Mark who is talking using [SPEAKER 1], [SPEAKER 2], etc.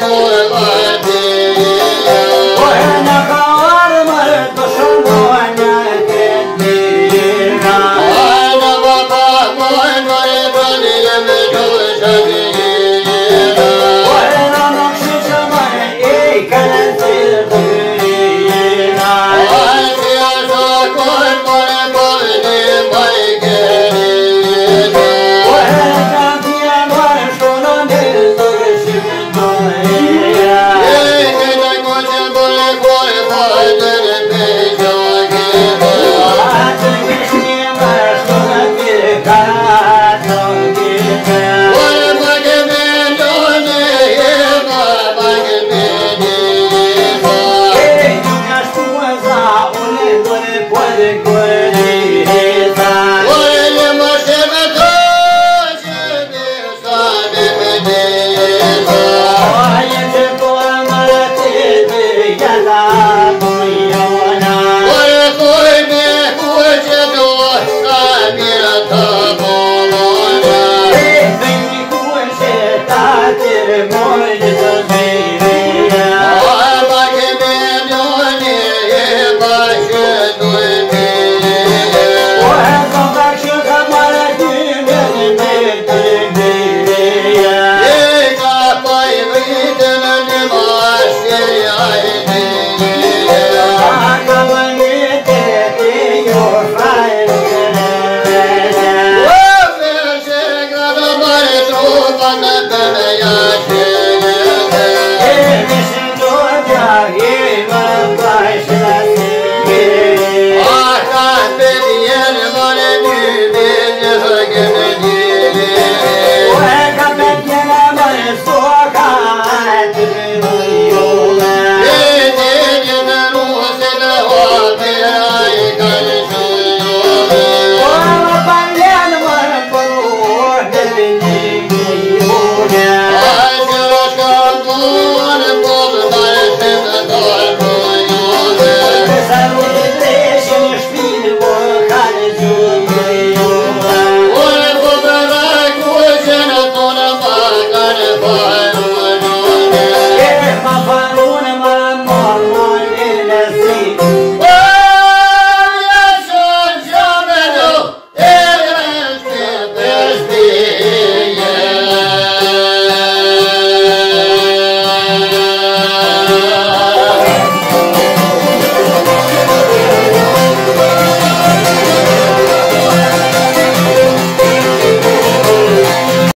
[SPEAKER 1] Lord.
[SPEAKER 2] pecar.